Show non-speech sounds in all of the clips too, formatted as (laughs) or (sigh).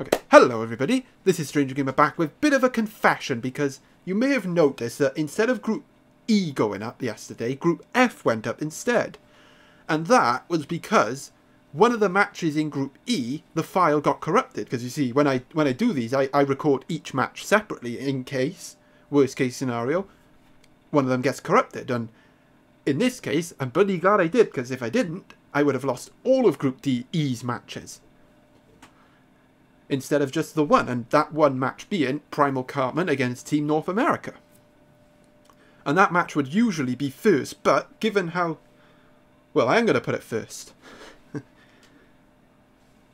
Okay, hello everybody, this is Stranger Gamer back with a bit of a confession because you may have noticed that instead of Group E going up yesterday, Group F went up instead. And that was because one of the matches in Group E, the file got corrupted. Because you see, when I when I do these, I, I record each match separately in case, worst case scenario, one of them gets corrupted. And in this case, I'm bloody glad I did, because if I didn't, I would have lost all of Group D E's matches instead of just the one, and that one match being Primal Cartman against Team North America. And that match would usually be first, but given how... Well, I am going to put it first. (laughs)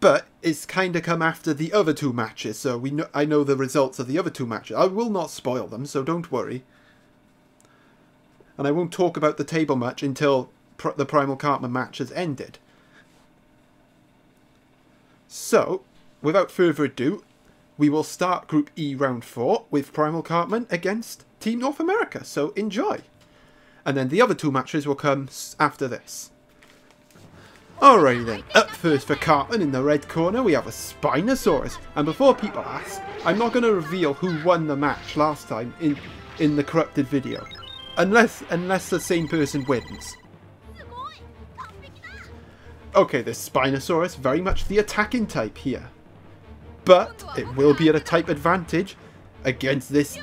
but it's kind of come after the other two matches, so we know, I know the results of the other two matches. I will not spoil them, so don't worry. And I won't talk about the table match until pr the Primal Cartman match has ended. So, without further ado, we will start Group E Round 4 with Primal Cartman against Team North America, so enjoy. And then the other two matches will come after this. Alrighty then, up first for Cartman in the red corner we have a Spinosaurus. And before people ask, I'm not going to reveal who won the match last time in, in the corrupted video. Unless, unless the same person wins. Okay, this Spinosaurus, very much the attacking type here but it will be at a type advantage against this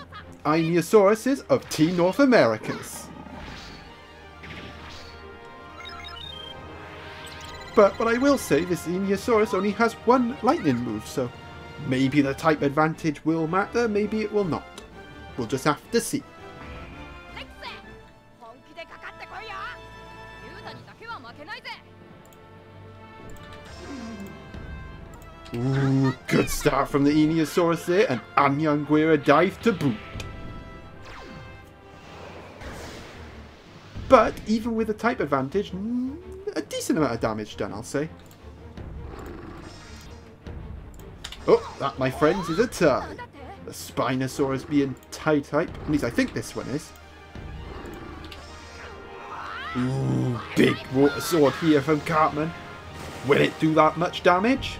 Einiosauruses of Team North Americas. But what I will say, this Einiosaurus only has one lightning move, so maybe the type advantage will matter, maybe it will not. We'll just have to see. Ooh, good start from the Einiosaurus there, and Anhanguera dive to boot. But even with a type advantage, a decent amount of damage done, I'll say. Oh, that, my friends, is a tie. The Spinosaurus being tie type. At least I think this one is. Ooh, big water sword here from Cartman. Will it do that much damage?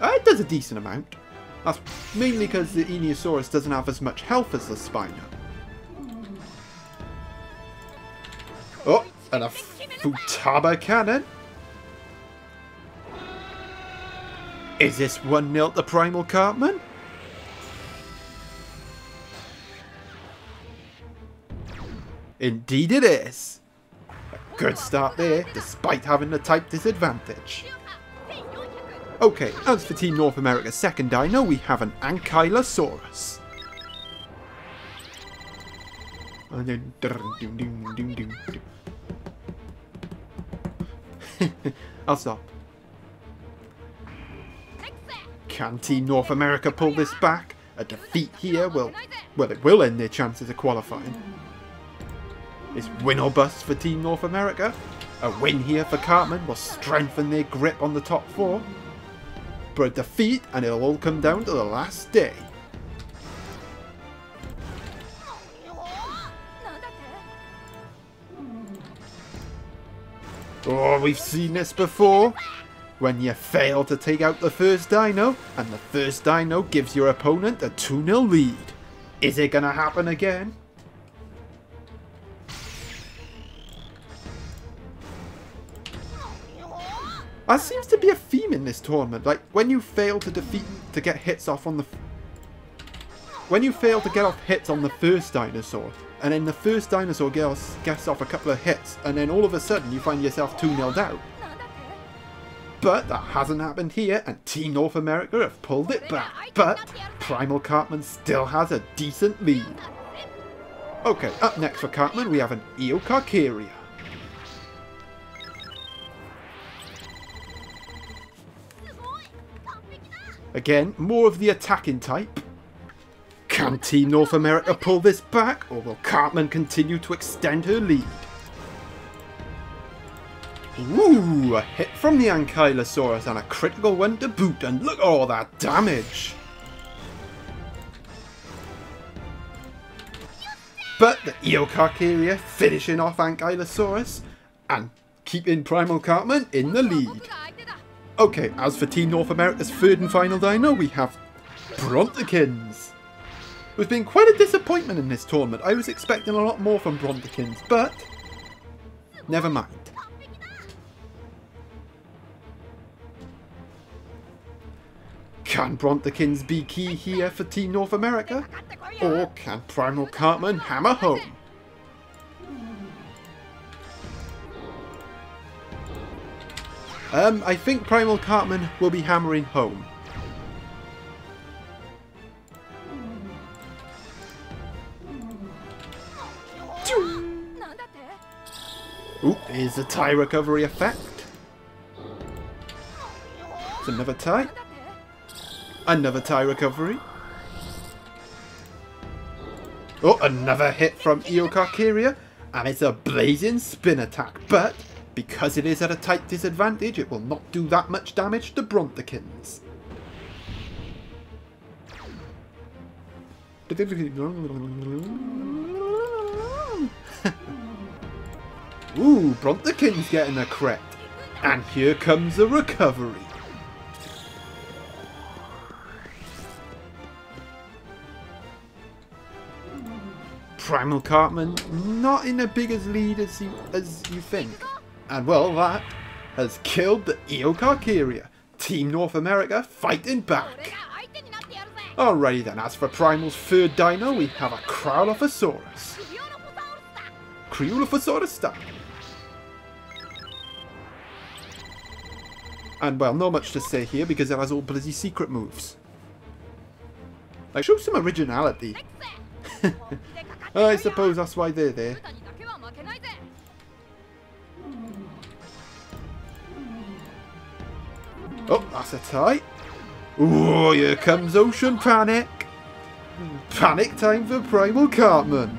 Uh, it does a decent amount. That's mainly because the Einiosaurus doesn't have as much health as the Spina. Oh, and a Futaba cannon. Is this 1-0 the Primal Cartman? Indeed it is. A good start there, despite having the type disadvantage. Okay, as for Team North America's second dino, we have an Ankylosaurus. (laughs) I'll stop. Can Team North America pull this back? A defeat here will... Well, it will end their chances of qualifying. It's win or bust for Team North America. A win here for Cartman will strengthen their grip on the top four a defeat and it'll all come down to the last day. Oh, we've seen this before. When you fail to take out the first dino, and the first dino gives your opponent a 2-0 lead. Is it gonna happen again? That seems to be a theme in this tournament. Like, when you fail to defeat, to get hits off on the... When you fail to get off hits on the first dinosaur, and then the first dinosaur gets, gets off a couple of hits, and then all of a sudden you find yourself 2-0 out. But that hasn't happened here, and Team North America have pulled it back. But Primal Cartman still has a decent lead. Okay, up next for Cartman we have an Eocarcharia. Again, more of the attacking type. Can Team North America pull this back, or will Cartman continue to extend her lead? Ooh, a hit from the Ankylosaurus and a critical one to boot, and look at all that damage! But the Eocarcharia finishing off Ankylosaurus and keeping Primal Cartman in the lead. Okay, as for Team North America's third and final dino, we have Brontikens. It has been quite a disappointment in this tournament. I was expecting a lot more from Brontikens, but never mind. Can Brontikens be key here for Team North America? Or can Primal Cartman hammer home? Um, I think Primal Cartman will be hammering home. Ooh, here's the tie recovery effect. It's another tie. Another tie recovery. Oh, another hit from Eocarcharia. And it's a blazing spin attack. But because it is at a tight disadvantage, it will not do that much damage to Brontikens. (laughs) Ooh, Brontikens getting a crit. And here comes the recovery. Primal Cartman not in a big as lead as you, as you think. And well, that has killed the Eocarcharia. Team North America fighting back. Alrighty then, as for Primal's third dino, we have a Cryolophosaurus. Cryolophosaurus style. And well, not much to say here because it has all bloody secret moves. Like, show some originality. (laughs) I suppose that's why they're there. Oh, that's a tie. Oh, here comes Ocean Panic. Panic time for Primal Cartman.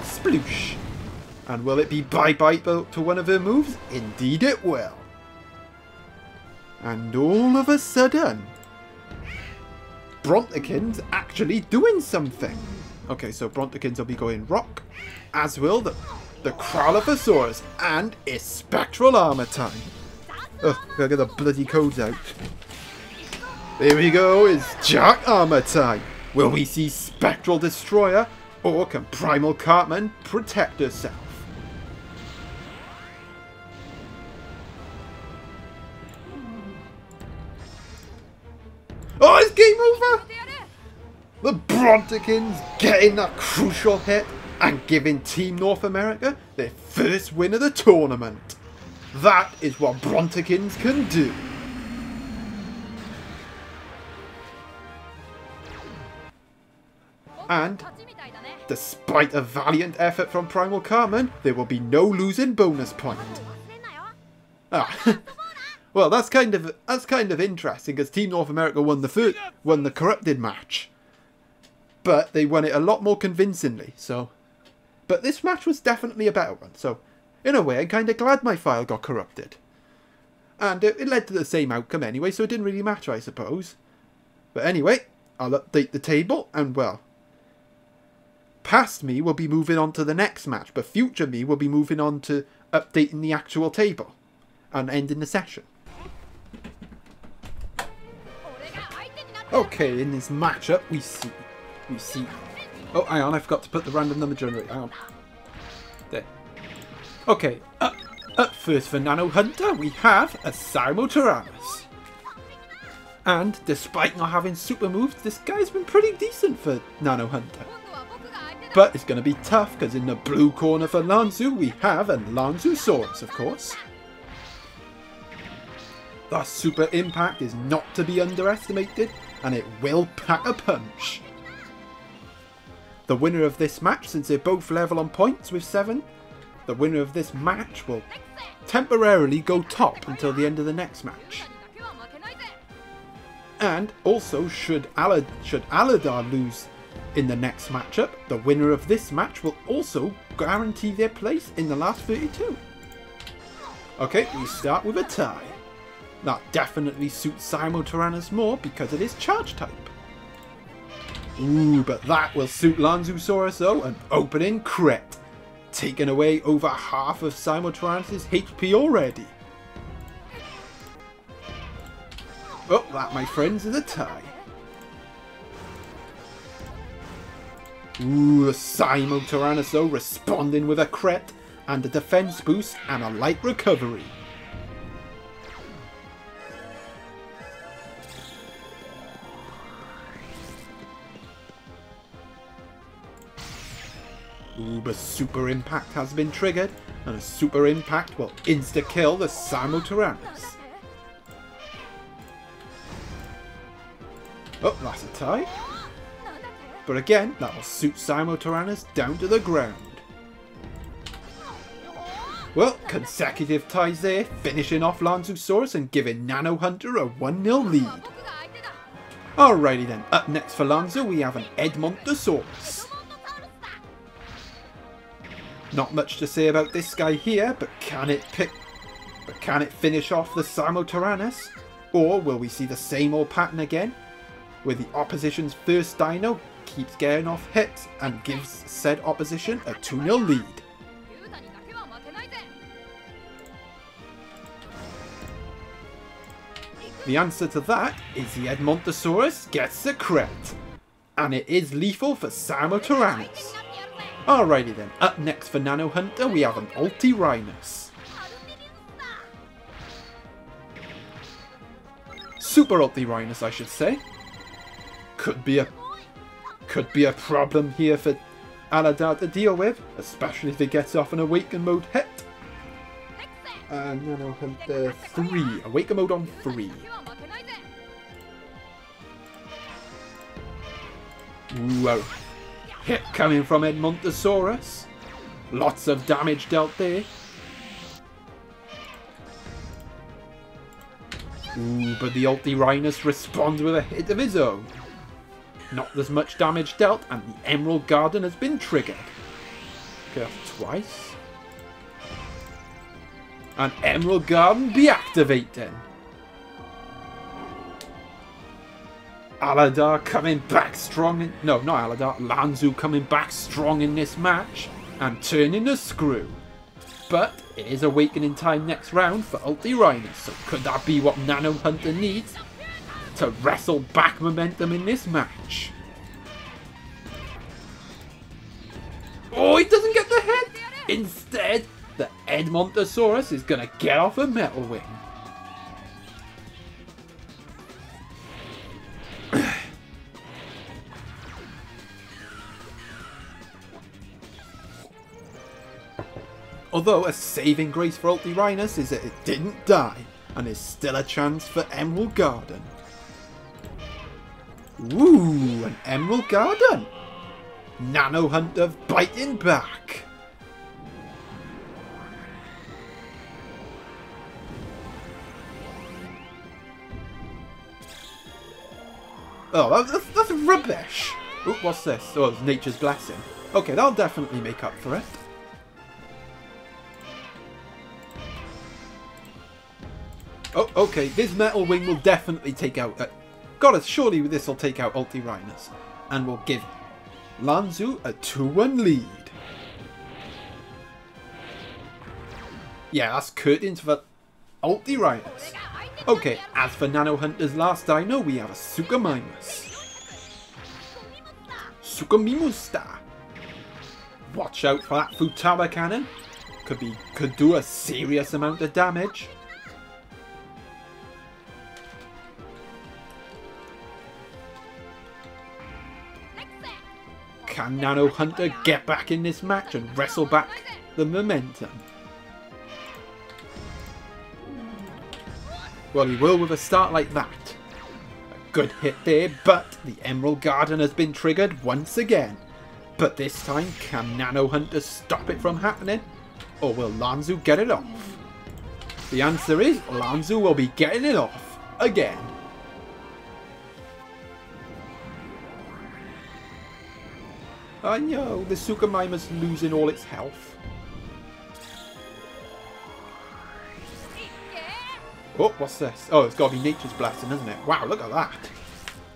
Sploosh. And will it be bye-bye to one of her moves? Indeed it will. And all of a sudden, Brontikens actually doing something. Okay, so Brontikens will be going rock, as will the, the Cryolophosaurus, and it's Spectral Armor time. Ugh, gotta get the bloody codes out. There we go, it's Jack Armor time. Will we see Spectral Destroyer, or can Primal Cartman protect herself? Oh, it's game over! The Brontikens getting that crucial hit and giving Team North America their first win of the tournament. That is what Brontikens can do. And, despite a valiant effort from Primal Cartman, there will be no losing bonus point. Ah, (laughs) well, that's kind of that's kind of interesting because Team North America won the first, won the corrupted match, but they won it a lot more convincingly. So, but this match was definitely a better one. So, in a way, I'm kind of glad my file got corrupted, and it, it led to the same outcome anyway. So it didn't really matter, I suppose. But anyway, I'll update the table, and well, past me will be moving on to the next match, but future me will be moving on to updating the actual table and ending the session. Okay, in this matchup, we see, we see. Oh, hang on, I forgot to put the random number generator. Hang on. There. Okay, up, first for Nano Hunter, we have a Simultaranus. And despite not having super moves, this guy's been pretty decent for Nano Hunter. But it's going to be tough because in the blue corner for Lanzhou, we have a Lanzhousaurus, of course. The super impact is not to be underestimated, and it will pack a punch. The winner of this match, since they're both level on points with 7, the winner of this match will temporarily go top until the end of the next match. And also, should, Alad should Aladarr lose in the next matchup, the winner of this match will also guarantee their place in the last 32. Okay, we start with a tie. That definitely suits Simultaranus more because it is charge type. Ooh, but that will suit Lanzhousaurus though, an opening crit. Taking away over half of Simultaranus' HP already. Oh, that, my friends, is a tie. Ooh, Simultaranus though responding with a crit and a defense boost and a light recovery. But Super Impact has been triggered, and a Super Impact will insta-kill the Simultaranus. Oh, that's a tie. But again, that will suit Simultaranus down to the ground. Well, consecutive ties there, finishing off Lanzhousaurus and giving Nano Hunter a 1-0 lead. Alrighty then, up next for Lanzhou we have an Edmontosaurus. Not much to say about this guy here, but can it pick... But can it finish off the Simultaranus? Or will we see the same old pattern again? Where the opposition's first dino keeps getting off hits and gives said opposition a 2-0 lead. The answer to that is the Edmontosaurus gets the crit. And it is lethal for Simultaranus. Alrighty then, up next for Nano Hunter we have an Altirhinus. Super Altirhinus I should say. Could be a could be a problem here for Aladarr to deal with, especially if he gets off an Awaken mode hit. Uh, Nano Hunter 3. Awaken mode on 3. Whoa. Hit (laughs) coming from Edmontosaurus. Lots of damage dealt there. Ooh, but the Altirhinus responds with a hit of his own. Not as much damage dealt, and the Emerald Garden has been triggered. Okay, twice. And Emerald Garden be activated. Aladarr coming back strong. In, no, not Aladarr. Lanzhou coming back strong in this match and turning the screw. But it is awakening time next round for Altirhinus, so could that be what Nano Hunter needs to wrestle back momentum in this match? Oh, he doesn't get the head! Instead, the Edmontosaurus is going to get off a Metal Wing. Although a saving grace for Altirhinus is that it didn't die, and is still a chance for Emerald Garden. Ooh, an Emerald Garden! Nano Hunter biting back! Oh, that's, that's rubbish! Oh, what's this? Oh, it's Nature's Blessing. Okay, that'll definitely make up for it. Okay, this Metal Wing will definitely take out... Uh, gotta, surely this will take out Altirhinus. And will give Lanzhou a 2-1 lead. Yeah, that's curtains for Altirhinus. Okay, as for Nano Hunter's last dino, we have a Suchomimus. Suchomimusta. Watch out for that Futaba cannon. Could be could do a serious amount of damage. Can Nano Hunter get back in this match and wrestle back the momentum? Well, he will with a start like that. A good hit there, but the Emerald Garden has been triggered once again. But this time, can Nano Hunter stop it from happening? Or will Lanzhou get it off? The answer is Lanzhou will be getting it off again. I know, the Suchomimus losing all its health. Oh, what's this? Oh, it's got to be Nature's Blessing, isn't it? Wow, look at that.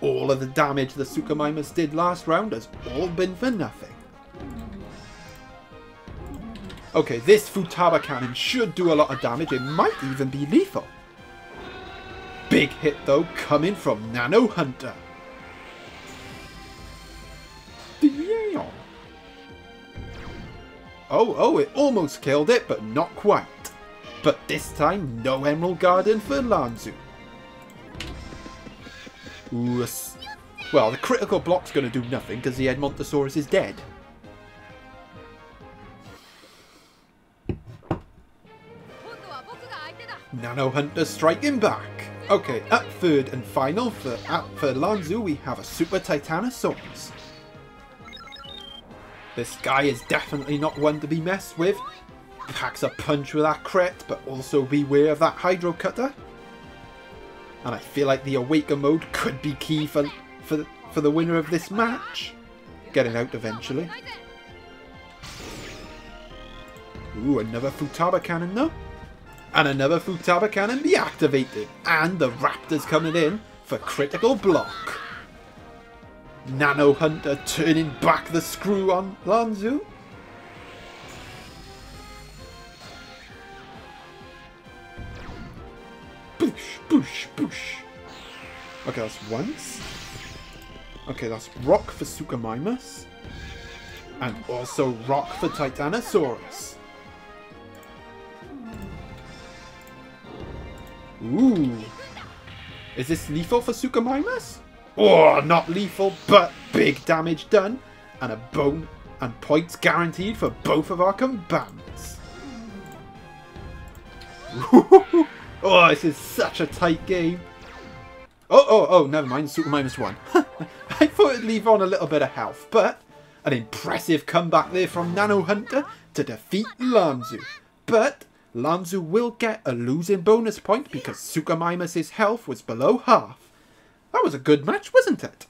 all of the damage the Suchomimus did last round has all been for nothing. Okay, this Futaba cannon should do a lot of damage. It might even be lethal. Big hit though, coming from Nano Hunter. Oh, oh, it almost killed it, but not quite. But this time, no Emerald Garden for Lanzhou. Ooh, well, the critical block's going to do nothing because the Edmontosaurus is dead. Nano Hunter striking back. Okay, up third and final for, for Lanzhou, we have a Super Titanosaurus. This guy is definitely not one to be messed with. Packs a punch with that crit, but also beware of that Hydro Cutter. And I feel like the Awaken mode could be key for, for, for the winner of this match. Getting out eventually. Ooh, another Futaba cannon though. And another Futaba cannon be activated. And the Raptor's coming in for critical block. Nano Hunter turning back the screw on Lanzhou. Boosh, boosh, boosh. Okay, that's once. Okay, that's rock for Suchomimus. And also rock for Titanosaurus. Ooh. Is this lethal for Suchomimus? Oh, not lethal, but big damage done. And a bone and points guaranteed for both of our combatants. (laughs) oh, this is such a tight game. Oh, oh, oh, never mind. Suchomimus one. (laughs) I thought it'd leave on a little bit of health, but an impressive comeback there from Nano Hunter to defeat Lanzhou. But Lanzhou will get a losing bonus point because Suchomimus' health was below half. That was a good match, wasn't it?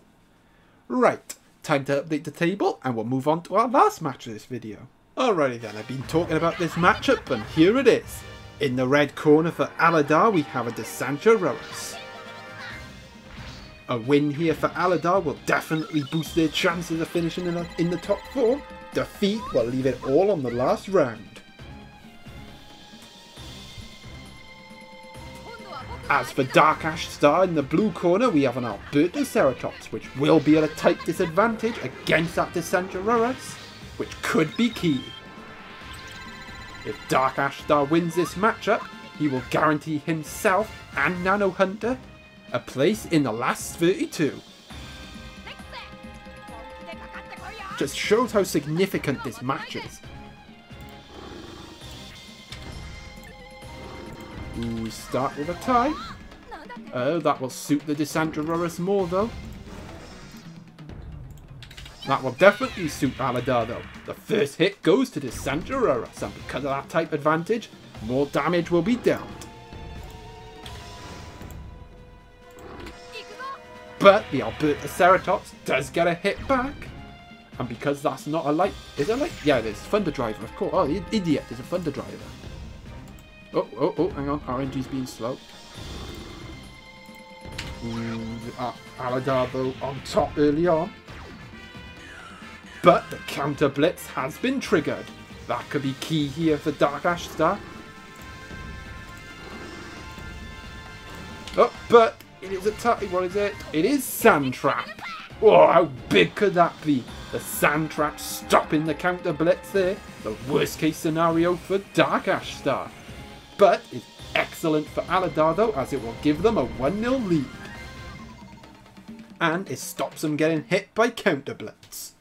Right, time to update the table and we'll move on to our last match of this video. Alrighty then, I've been talking about this matchup and here it is. In the red corner for Aladarr we have a Dasantosaurus. A win here for Aladarr will definitely boost their chances of finishing in the top 4. Defeat will leave it all on the last round. As for Dark Ash Star in the blue corner, we have an Albertoceratops, which will be at a tight disadvantage against that Dasantosaurus, which could be key. If Dark Ash Star wins this matchup, he will guarantee himself and Nano Hunter a place in the last 32. Just shows how significant this match is. We start with a tie. Oh, that will suit the Dasantosaurus more, though. That will definitely suit Aladarr, though. The first hit goes to Dasantosaurus, and because of that type advantage, more damage will be dealt. But the Albertoceratops does get a hit back. And because that's not a light... Is it a light? Yeah, it is. Thunder Driver, of course. Oh, idiot. There's a Thunder Driver. Oh, oh, oh, hang on. RNG's being slow. Uh, Aladabo on top early on. But the counter blitz has been triggered. That could be key here for Dark Ash Star. Oh, but it is a tight. What is it? It is Sand Trap. Oh, how big could that be? The Sand Trap stopping the counter blitz there. The worst case scenario for Dark Ash Star but is excellent for Aladarr as it will give them a 1-0 lead. And it stops them getting hit by counter blitz.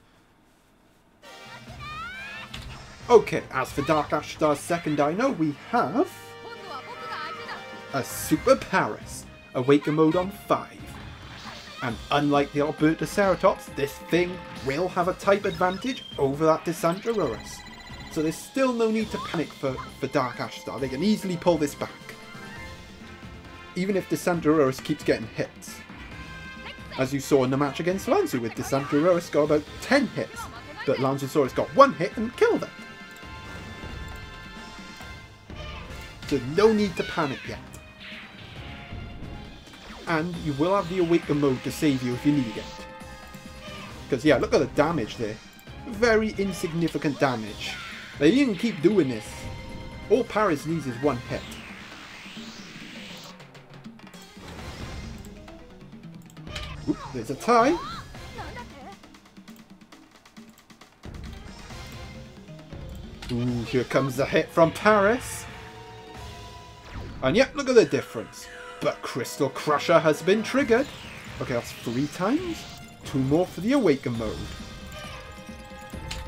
Okay, as for Dark Ash Star's second dino, we have a Super Paras, Awaken mode on 5. And unlike the Albertoceratops, this thing will have a type advantage over that Dasantosaurus. So there's still no need to panic for, for Dark Ash Star. They can easily pull this back. Even if Dasantosaurus keeps getting hits. As you saw in the match against Lanzhou with Dasantosaurus got about 10 hits. But Lanzhousaurus got one hit and killed it. So no need to panic yet. and you will have the Awaken mode to save you if you need it. Because, yeah, look at the damage there. Very insignificant damage. They didn't keep doing this. All Paris needs is one hit. Oop, there's a tie. Ooh, here comes the hit from Paris. And yep, look at the difference. But Crystal Crusher has been triggered. Okay, that's three times. Two more for the Awaken mode.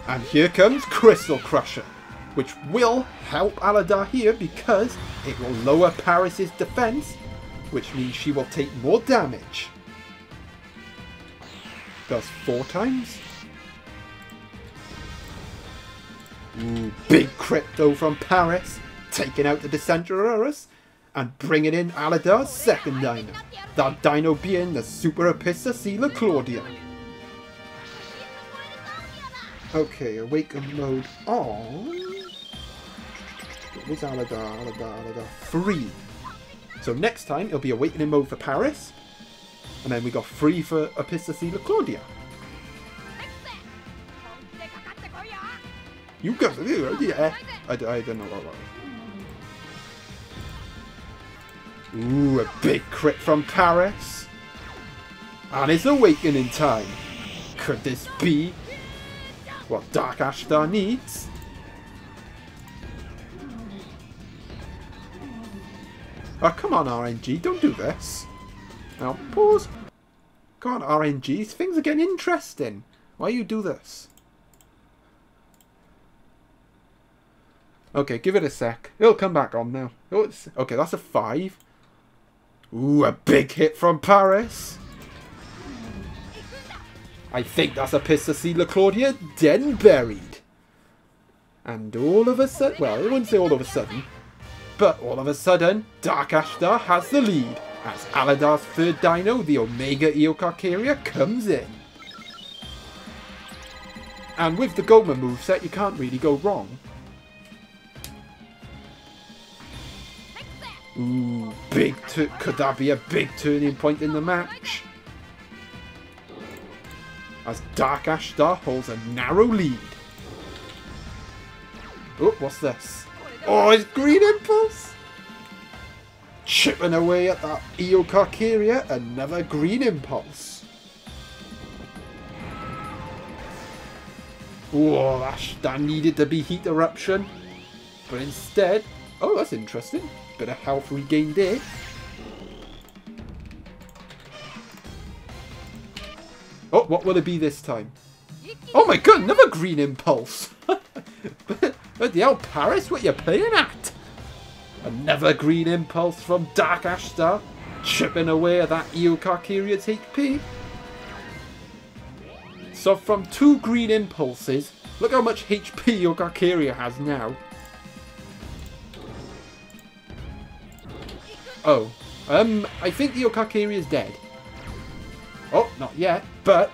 And here comes Crystal Crusher, which will help Aladarr here because it will lower Paris's defense, which means she will take more damage. Does four times. Ooh, big crypto from Paris, taking out the Dacentrurus and bringing in Aladarr's second dino. That dino being the Super Epistasila Claudia. Okay, awaken mode on. Where's Aladarr? Aladarr, Aladarr. Free. So next time it'll be awakening mode for Paris. And then we got free for Epistasila Claudia. You got it, yeah. I, I don't know what was. Ooh, a big crit from Paris. And it's awakening time. Could this be what Dark Ashtar needs? Oh, come on, RNG, don't do this. Now, pause. Come on, RNG, things are getting interesting. Why you do this? Okay, give it a sec. It'll come back on now. Oh, okay, that's a five. Ooh, a big hit from Paris. I think that's Epistasila Claudia dead buried. And all of a sudden, well, I wouldn't say all of a sudden, but all of a sudden, Dark Ashtar has the lead as Aladarr's third dino, the Omega Eocarcharia, comes in. And with the Goma moveset, you can't really go wrong. Ooh, big could that be a big turning point in the match? As Dark Ashtar holds a narrow lead. Oh, what's this? Oh, it's Green Impulse! Chipping away at that Eocarcharia, another Green Impulse. Oh, that, that needed to be Heat Eruption. But instead... Oh, that's interesting. Bit of health regained there. Oh, what will it be this time? Oh my god, another green impulse! but, the old Paris, what you playing at? Another green impulse from Dark Ashtar, chipping away at that Eocarcharia's HP. So from two green impulses, look how much HP your Eocarcharia has now. Oh. Um, I think the Eocarcharia is dead. Oh, not yet, but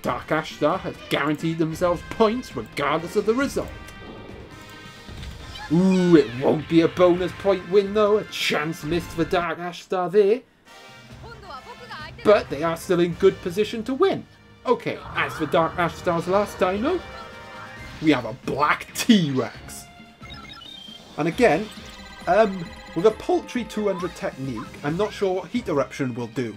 Dark Ashtar has guaranteed themselves points regardless of the result. Ooh, it won't be a bonus point win though, a chance missed for Dark Ashtar there. But they are still in good position to win. Okay, as for Dark Ashtar's last dino, we have a Black T-Rex. And again, um, with a paltry 200 technique, I'm not sure what Heat Eruption will do.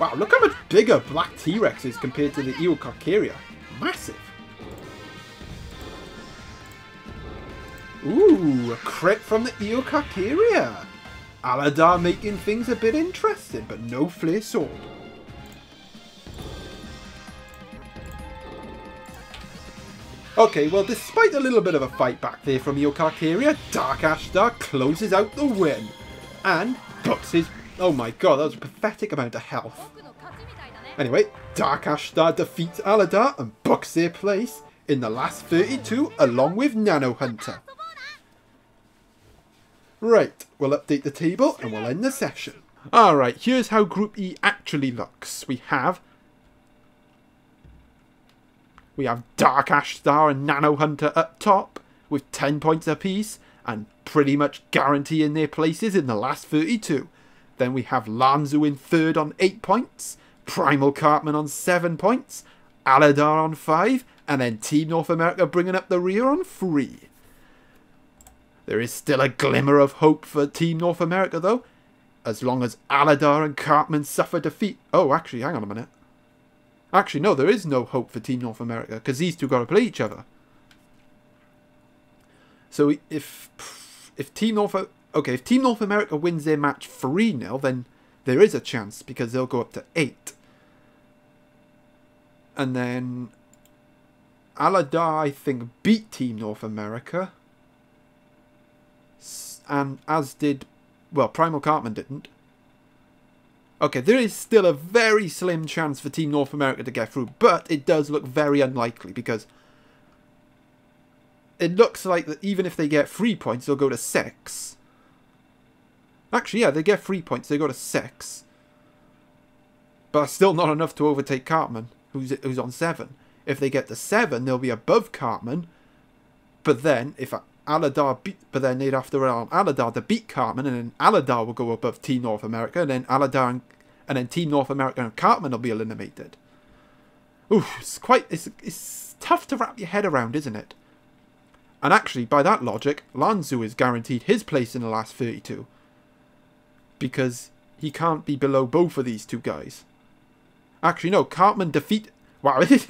Wow, look how much bigger Black T-Rex is compared to the Eocarcharia. Massive. Ooh, a crit from the Eocarcharia. Aladarr making things a bit interesting, but no flare sword. Okay, well, despite a little bit of a fight back there from Eocarcharia, Dark Ashtar closes out the win. And books his... Oh my god, that was a pathetic amount of health. Anyway, Dark Ashtar defeats Aladarr and books their place in the last 32 along with Nano Hunter. Right, we'll update the table and we'll end the session. Alright, here's how Group E actually looks. We have We have Dark Ashtar and Nano Hunter up top. with 10 points apiece and pretty much guaranteeing their places in the last 32. Then we have Lanzhou in third on 8 points, Primal Cartman on 7 points, Aladarr on 5, and then Team North America bringing up the rear on 3. There is still a glimmer of hope for Team North America though, as long as Aladarr and Cartman suffer defeat. Oh, actually, hang on a minute. Actually, no, there is no hope for Team North America, because these two got to play each other. So if if Team North okay, if Team North America wins their match 3-0, then there is a chance because they'll go up to 8. And then Aladarr, I think, beat Team North America. And as did, well, Primal Cartman didn't. Okay, there is still a very slim chance for Team North America to get through, but it does look very unlikely because it looks like that even if they get three points, they'll go to six. Actually, yeah, they get three points, they go to six. But still not enough to overtake Cartman, who's who's on seven. If they get to seven, they'll be above Cartman. But then, if Aladarr beat, but then they'd have to rely on Aladarr to beat Cartman, and then Aladarr will go above Team North America, and then Aladarr and, and then Team North America and Cartman will be eliminated. Ooh, it's quite, it's, it's tough to wrap your head around, isn't it? And actually, by that logic, Lanzhou is guaranteed his place in the last 32. Because he can't be below both of these two guys. Actually, no, Cartman defeat... Wow, (laughs) this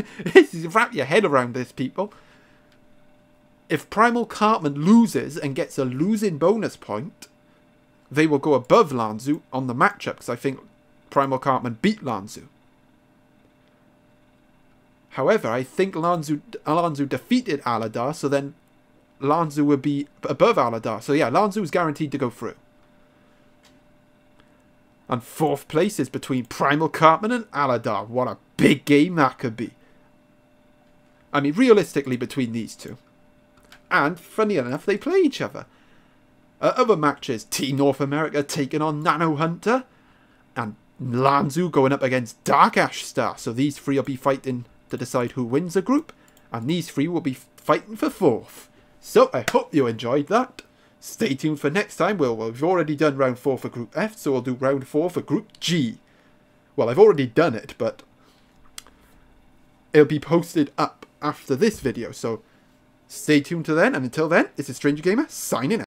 is wrap your head around this, people. If Primal Cartman loses and gets a losing bonus point, they will go above Lanzhou on the matchup, because I think Primal Cartman beat Lanzhou. However, I think Lanzhou, Lanzhou defeated Aladarr, so then Lanzhou would be above Aladarr. So yeah, Lanzhou is guaranteed to go through. And fourth place is between Primal Cartman and Aladarr. What a big game that could be. I mean, realistically, between these two. And, funny enough, they play each other. Uh, other matches, Team North America taking on Nano Hunter. And Lanzhou going up against Dark Ash Star. So these three will be fighting to decide who wins the group. And these three will be fighting for fourth. So I hope you enjoyed that. Stay tuned for next time. Well, we've already done round 4 for Group F, so we'll do round 4 for Group G. Well, I've already done it, but it'll be posted up after this video, so stay tuned to then, and until then, it's a Stranger Gamer signing out.